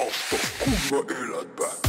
Off the Kuma et la back.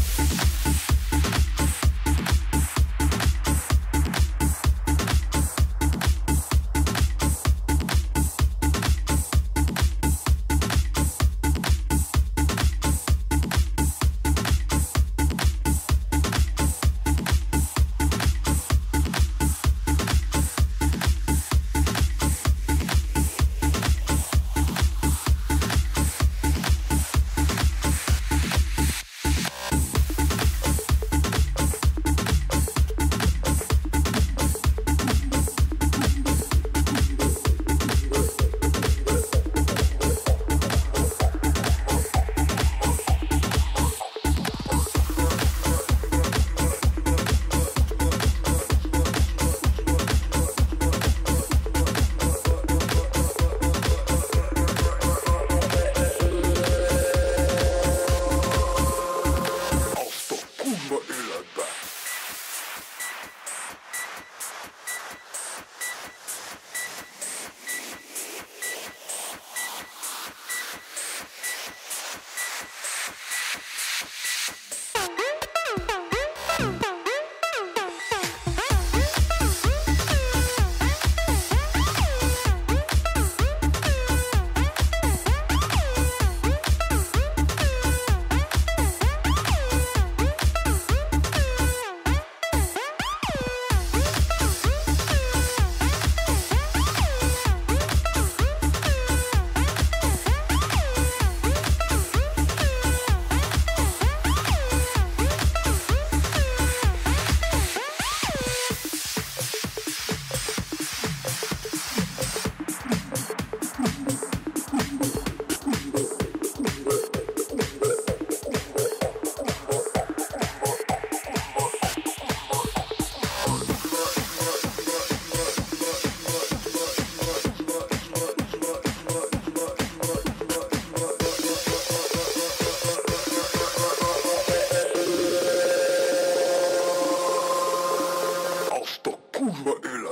curva.